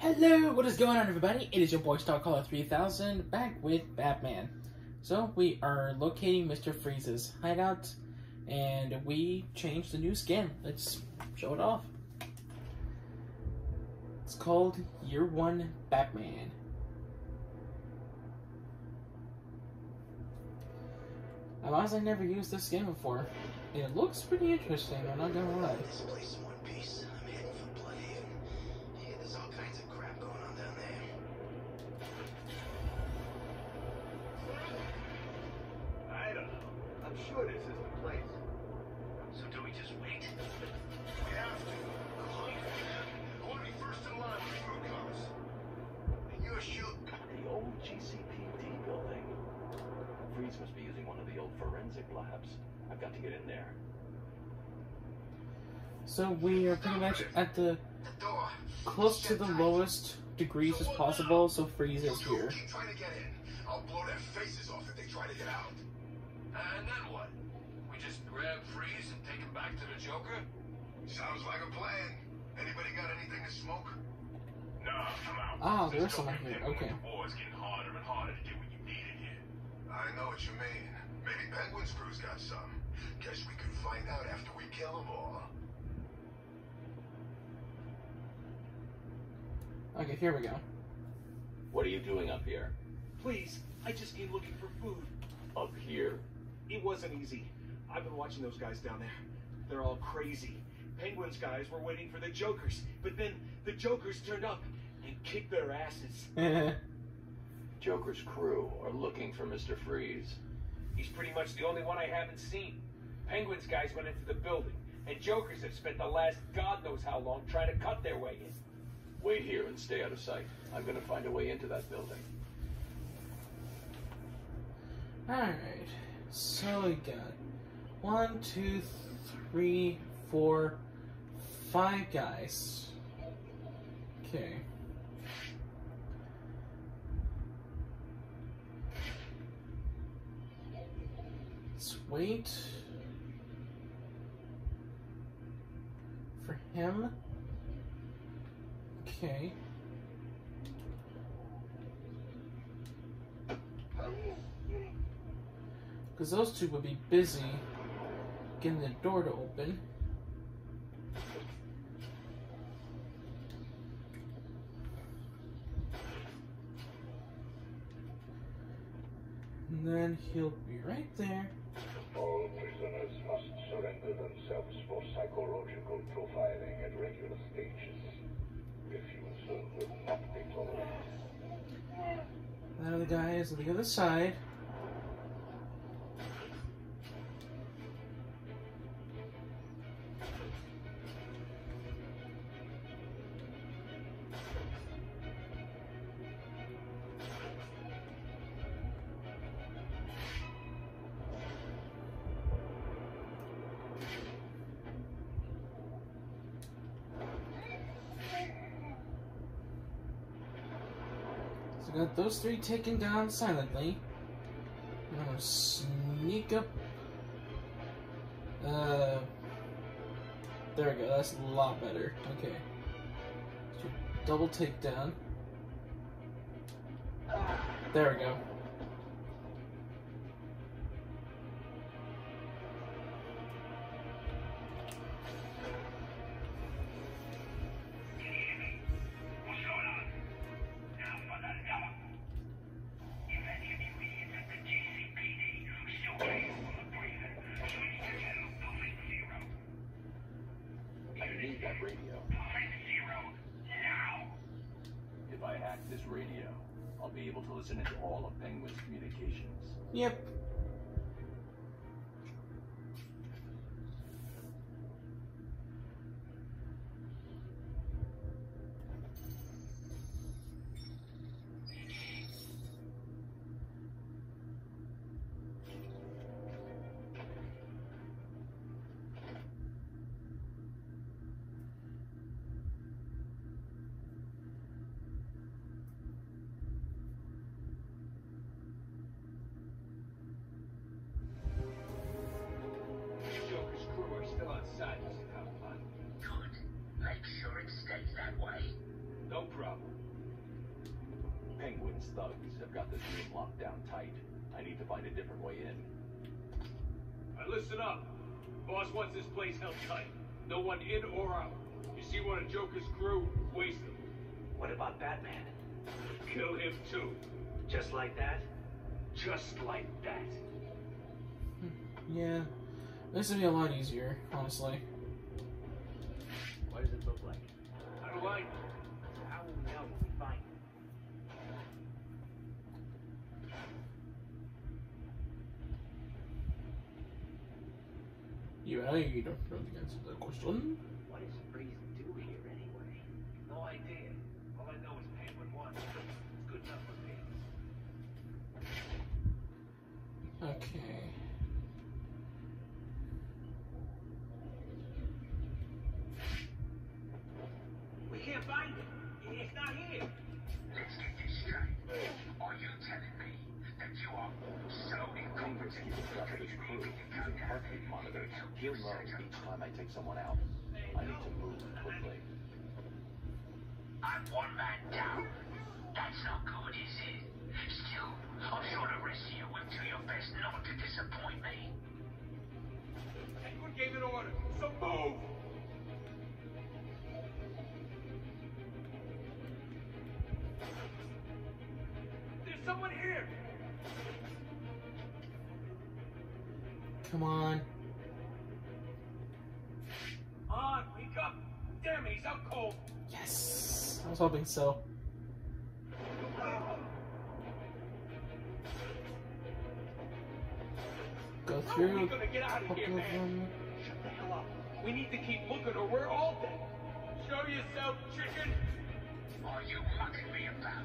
Hello, what is going on everybody? It is your boy Starcaller 3000 back with Batman. So we are locating Mr. Freeze's hideout and we changed the new skin. Let's show it off. It's called Year 1 Batman. I'm honest, I never used this skin before. It looks pretty interesting, I'm not gonna lie. Forensic labs. I've got to get in there. So we are pretty much at the The door. close to the lowest degrees as possible, so Freeze is here. keep trying to get in. I'll blow their faces off if they try to get out. And then what? We just grab Freeze and take him back to the Joker? Sounds like a plan. Anybody got anything to smoke? Nah, I'm out. Ah, there's someone here, okay. The war's getting harder and harder to get what you need in here. I know what you mean. Maybe Penguin's crew's got some. Guess we can find out after we kill them all. Okay, here we go. What are you doing up here? Please, I just came looking for food. Up here? It wasn't easy. I've been watching those guys down there. They're all crazy. Penguins guys were waiting for the Jokers, but then the Jokers turned up and kicked their asses. Joker's crew are looking for Mr. Freeze. He's pretty much the only one I haven't seen. Penguins guys went into the building, and Jokers have spent the last God knows how long trying to cut their way in. Wait here and stay out of sight. I'm gonna find a way into that building. Alright, so we got one, two, three, four, five guys. Okay. Wait for him. Okay. Because those two would be busy getting the door to open. And then he'll be right there. Surrender themselves for psychological profiling at regular stages. Refusal will not be tolerated. That other guy is on the other side. So got those three taken down silently. I'm gonna sneak up. Uh, there we go. That's a lot better. Okay. Double takedown. There we go. Radio. Zero, now. If I hack this radio, I'll be able to listen into all of Penguin's communications. Yep. Got this room locked down tight. I need to find a different way in. Now listen up. Boss wants this place held tight. No one in or out. You see one of Joker's crew, waste them. What about Batman? Kill him too. Just like that? Just like that. Hmm. Yeah. This would be a lot easier, honestly. You, I don't know the answer to that question. What does Freeze do here anyway? No idea. All I know is Penguin won. It's good enough for me. Okay. Heartbeat down monitors. and help He'll you know set each time I take someone out. I need to move quickly. I'm one man down. That's not good, is it? Still, I'm sure the rest of you will do your best not to disappoint me. Penguin gave an order. So move. There's someone here. Come on. On, wake up. Damn it, he's out cold. Yes. I was hoping so. Go How are we through gonna get out of here, couple of man? Shut the hell up. We need to keep looking or we're all dead. Show yourself, chicken. Are you mucking me about?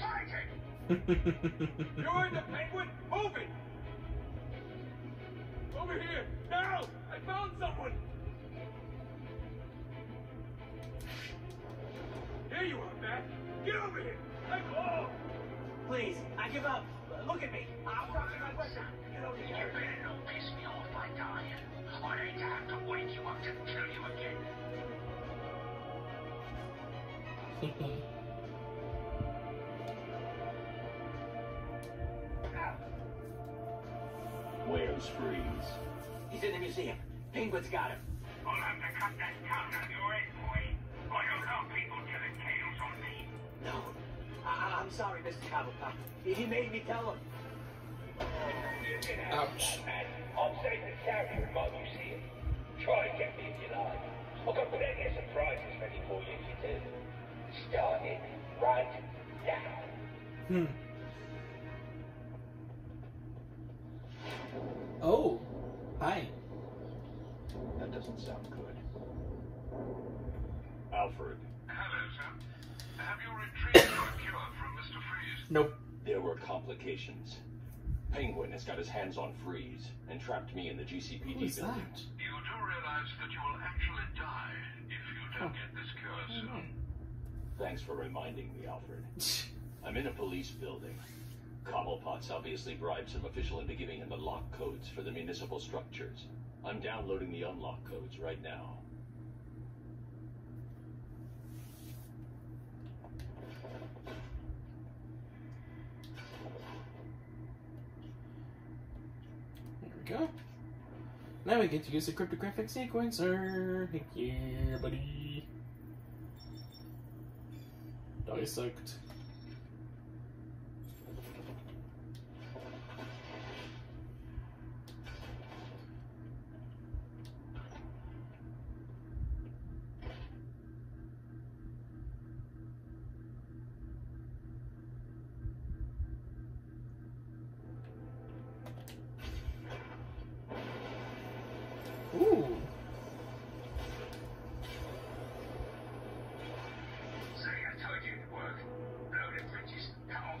Fighting! You're in the penguin. Move it. Over here. Now. I found someone. Here you are, Matt. Get over here. Let go. Please, I give up. Look at me. I'll drop my weapon. Get over You here. better not piss me off by dying. I hate to have to wake you up to kill you again. Where's Freeze? He's in the museum. Penguin's got him. I'll have to cut that tongue out your head, boy. I don't know people telling tales on me. No. I- I'm sorry, Mr. Cobblepot. He he made me tell him. Ouch. I'm safe and sound in my museum. Try and get me if you like. I've got plenty of surprises ready for you if you do. Starting right now. Hmm. Doesn't sound good. Alfred, Hello, sir. Have you retrieved your cure from Mr. Freeze? Nope. there were complications. Penguin has got his hands on Freeze and trapped me in the GCPD building. that? You do realize that you will actually die if you don't Oh. get this cure Oh, soon. no. Thanks for reminding me, Alfred. I'm in a police building. Cobblepot's obviously bribed some official into giving him the lock codes for the municipal structures. I'm downloading the unlock codes right now. There we go. Now we get to use the cryptographic sequencer. Heck yeah, buddy. Dissect.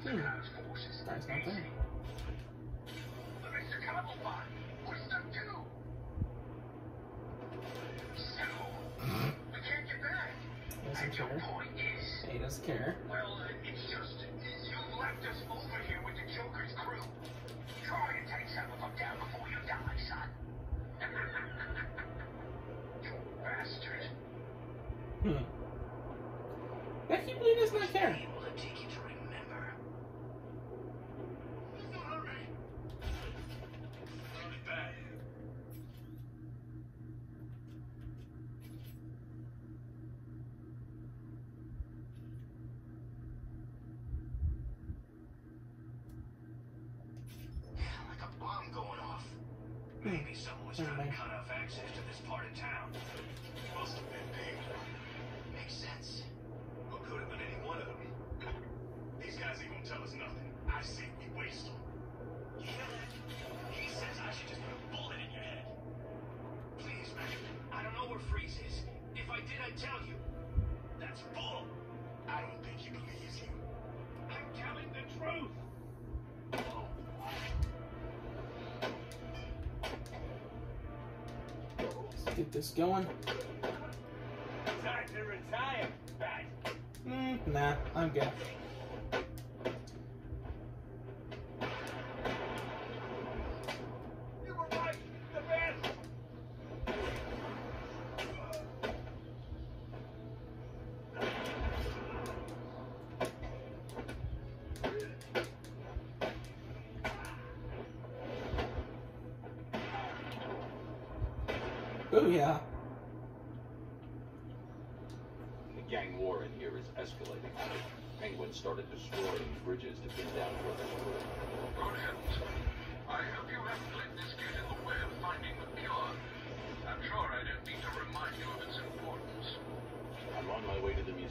We can't get back. Doesn't And your care. He doesn't care. well, uh, it's just, you left us over here with the Joker's crew. Try and take some of them down before you die, son. you bastard. Hmm. Yeah, he does not care. Maybe someone was trying to cut off access to this part of town. Must have been Penguin. Makes sense. Or could have been any one of them. These guys ain't gonna tell us nothing. I say we waste them. You hear that? He says I should just put a bullet in your head. Please, man. I don't know where Freeze is. If I did, I'd tell you. That's bull. I don't think he believes you. I'm telling the truth. Let's get this going. Time to retire, Bat. Mm, nah, I'm good.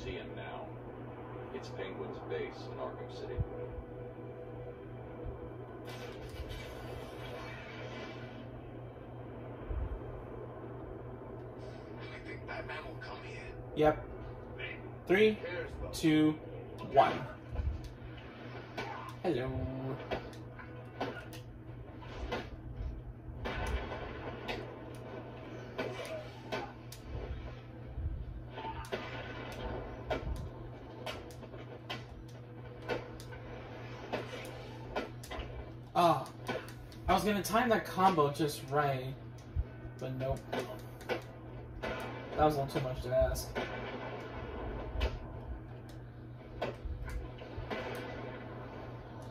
Museum now. It's Penguin's base in Arkham City. I think Batman will come here. Yep. Three, two, one. Hello. Ah, I was gonna time that combo just right, but nope. That was a little too much to ask.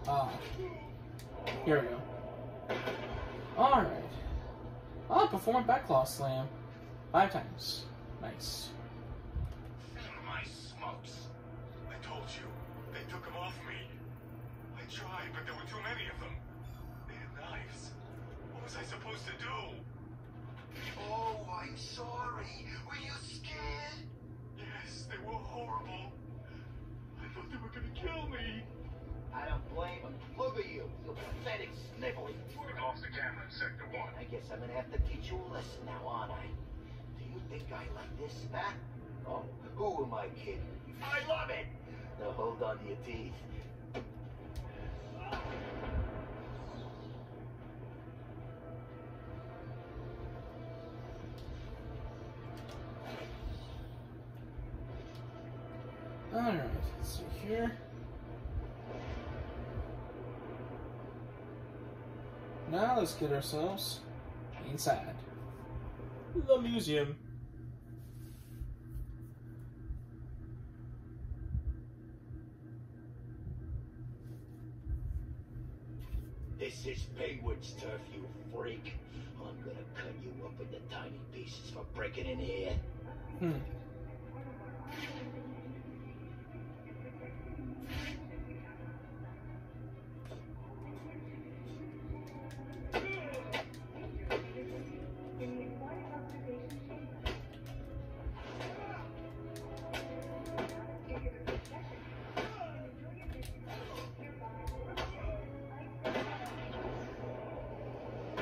Ah. Here we go. Alright. I'll perform Batclaw slam. Five times. Nice. I guess I'm gonna have to teach you a lesson now, aren't I? Do you think I like this, huh? Oh, who am I kidding? I love it! Now hold on to your teeth. Alright, let's here. Now let's get ourselves inside the museum. This is Penguin's turf, you freak. I'm gonna cut you up into tiny pieces for breaking in here. Hmm.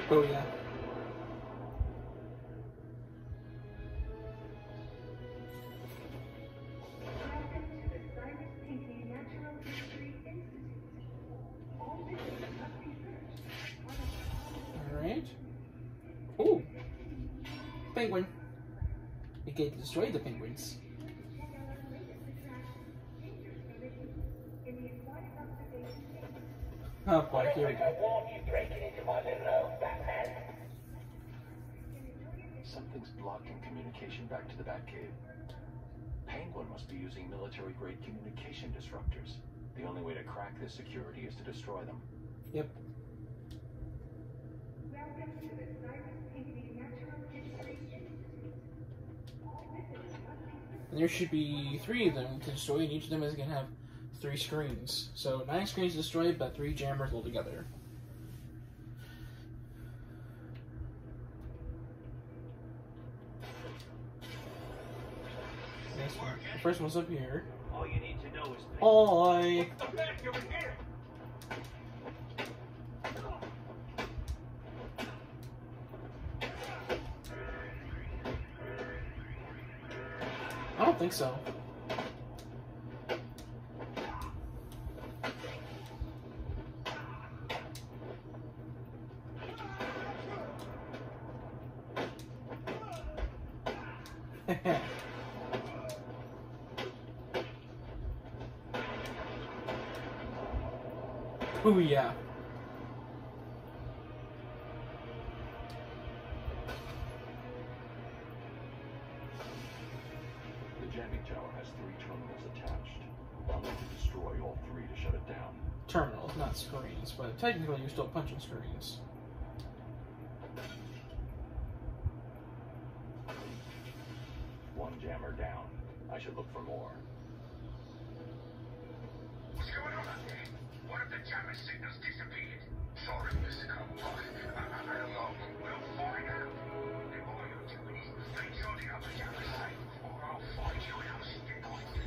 Oh yeah. Penguin. We can destroy the penguins. Oh boy, here we go. Something's communication back to the Batcave. Penguin must be using military-grade communication disruptors. The only way to crack this security is to destroy them. Yep. And there should be three of them to destroy, and each of them is going to have three screens. So nine screens destroyed, but three jammers altogether. First one's up here. All you need to know is. Oi! The back over here. I don't think so. Ooh yeah. The jamming tower has three terminals attached. I'll need to destroy all three to shut it down. Terminals, not screens, but technically you're still punching screens. One jammer down. I should look for more. What's going on? What if the jammer signals disappeared? Sorry, Mr. Cobblepot. I, I, don't know. We'll find out. And all you're doing is make sure the other jammer's safe, or I'll find you and I'll stick on you.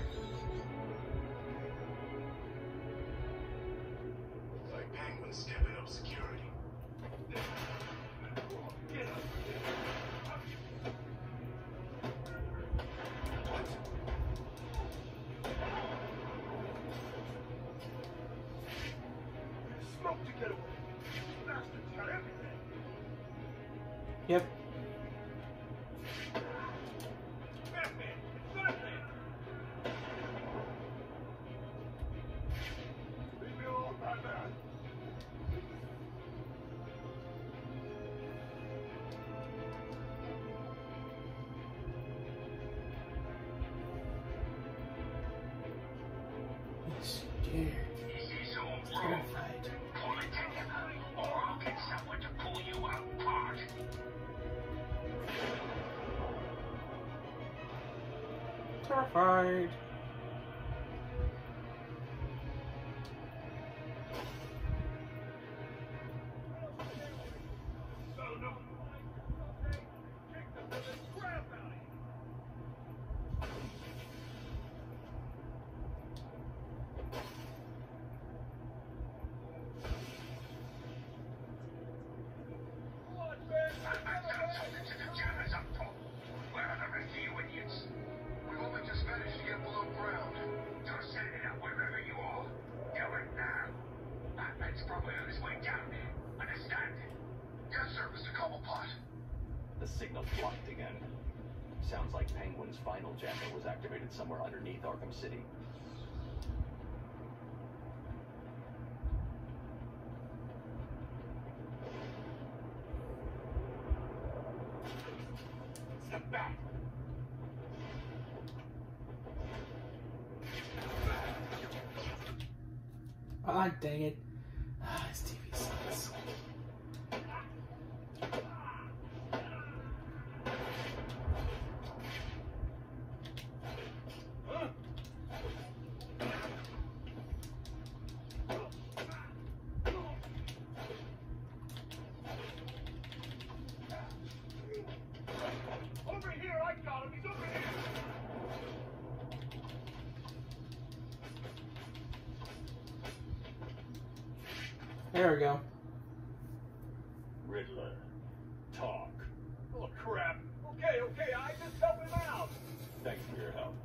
Like Penguin's stepping up security. Smoke to get away. Bastards got everything. Yep. Terrified. Blocked again. Sounds like Penguin's final jammer was activated somewhere underneath Arkham City. Step back. Ah, dang it. Ah, this TV sucks. Over here, I got him. He's over here. There we go. Riddler, talk. Oh, crap. Okay, okay, I just help him out. Thanks for your help.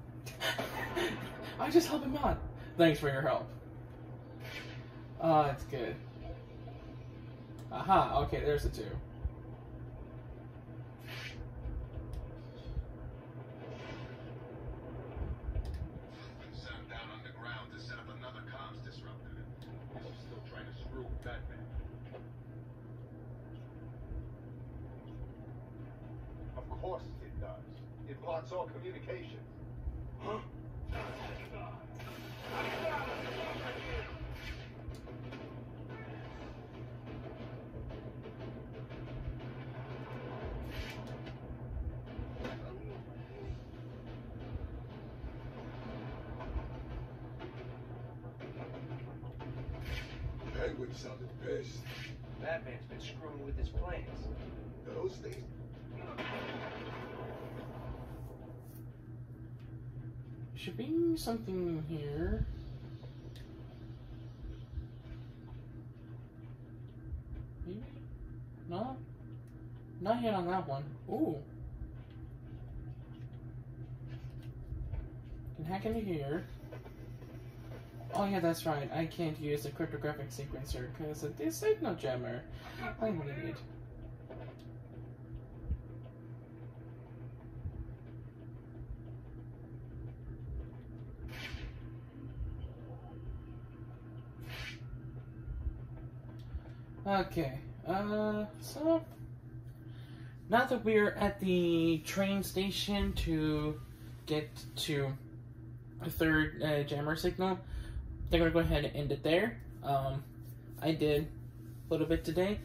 I just help him out. Thanks for your help. Ah, oh, that's good. Aha, okay, there's the two. Sent him down underground to set up another comms disruptor. He's still trying to screw Batman. Of course it does. It blocks all communication. Penguin sounded pissed. Batman's been screwing with his plans. Those things. Should be something here. Maybe? No? Not yet on that one. Ooh. Can hack into here. Oh yeah, that's right. I can't use the cryptographic sequencer because of this signal jammer. I'm an idiot. Okay, uh, so now that we're at the train station to get to a third uh, jammer signal, they're gonna go ahead and end it there. Um, I did a little bit today.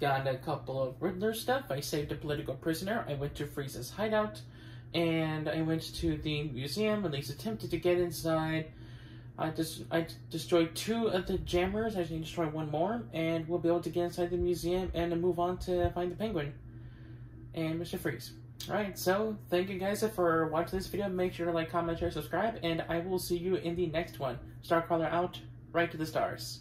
Got a couple of Riddler stuff. I saved a political prisoner. I went to Freeze's hideout, and I went to the museum. At least attempted to get inside. I just I destroyed two of the jammers. I just need to destroy one more, and we'll be able to get inside the museum and then move on to find the penguin and Mr. Freeze. Alright, so thank you guys for watching this video. Make sure to like, comment, share, subscribe, and I will see you in the next one. Starcaller out, right to the stars.